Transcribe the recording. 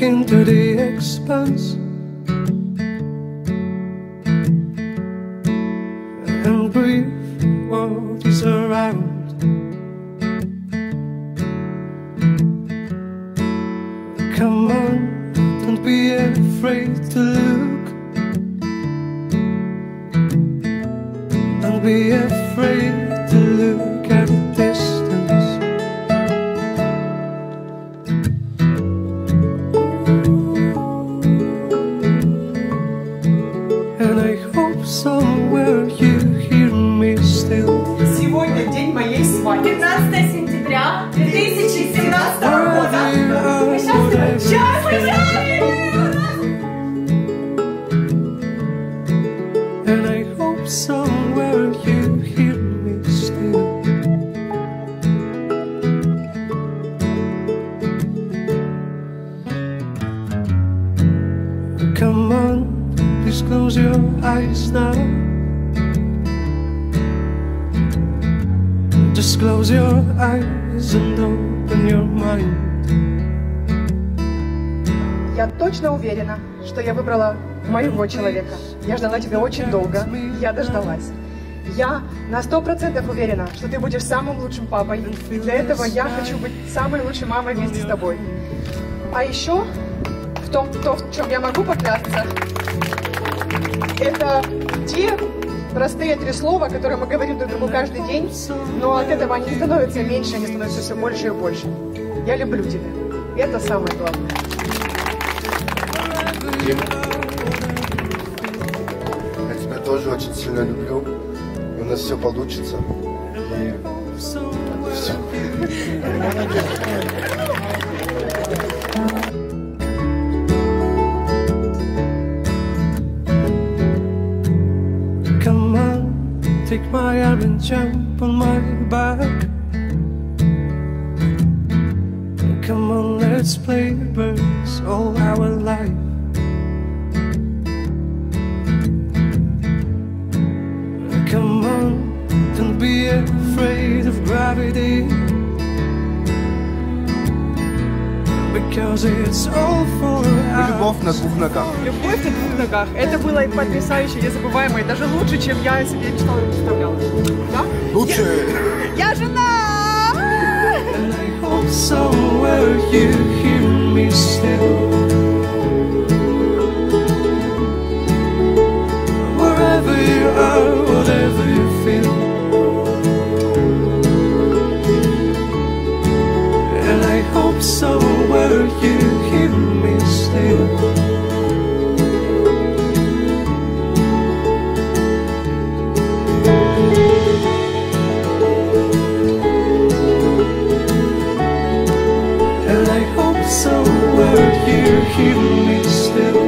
Into the expanse and breathe what is around. Come on, don't be afraid to look. Don't be afraid so please close your eyes now. Just close your eyes and open your mind. Я точно уверена, что я выбрала моего человека. Я ждала тебя очень долго, я дождалась. Я на сто процентов уверена, что ты будешь самым лучшим папой. И для этого я хочу быть самой лучшей мамой вместе с тобой. А еще в том, то, в чем я могу поклясться, это те простые три слова, которые мы говорим друг другу каждый день, но от этого они становятся меньше, они становятся все больше и больше. Я люблю тебя. Это самое главное. Дим, я тебя тоже очень сильно люблю. У нас все получится. И все. Take my arm and jump on my back. Come on, let's play birds all our life. Come on, don't be afraid of gravity. Любовь на двух ногах. Любовь на двух ногах. Это было потрясающе, незабываемо, и даже лучше, чем я себе мечтала и представляла. Да? Лучше. Я жена! And I hope somewhere you hear here, hear me still.